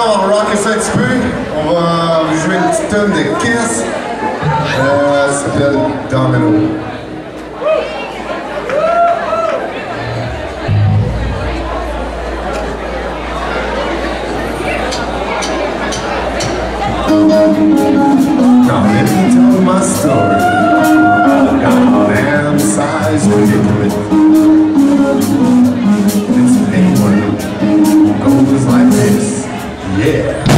rocker ça un petit peu. On va vous jouer une petite tonne de Kiss. Euh, ça s'appelle Domino. Now let me tell my story. Goddamn size ridiculous. It's Yeah.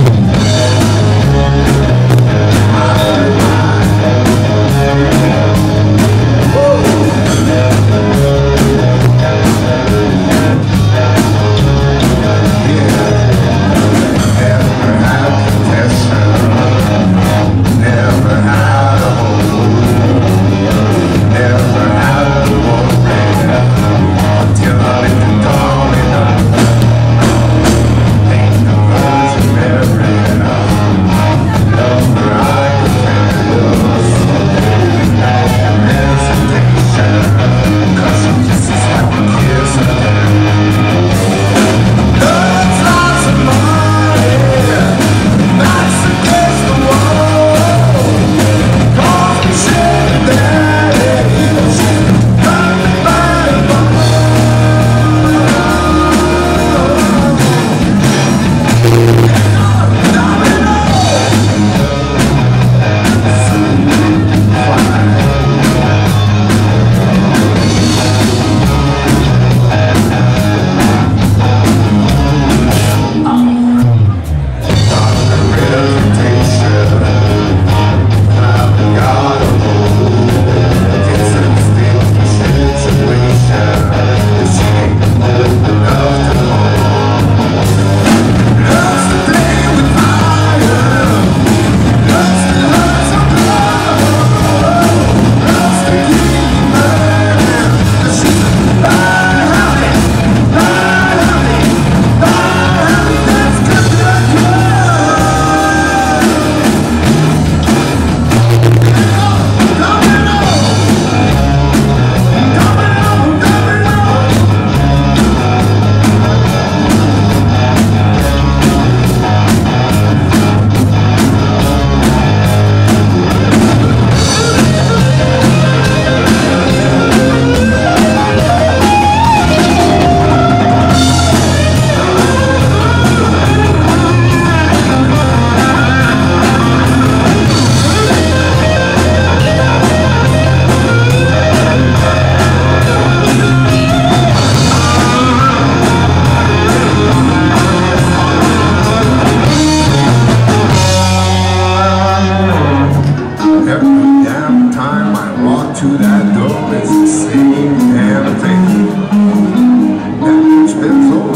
I don't miss seeing everything that has been flown.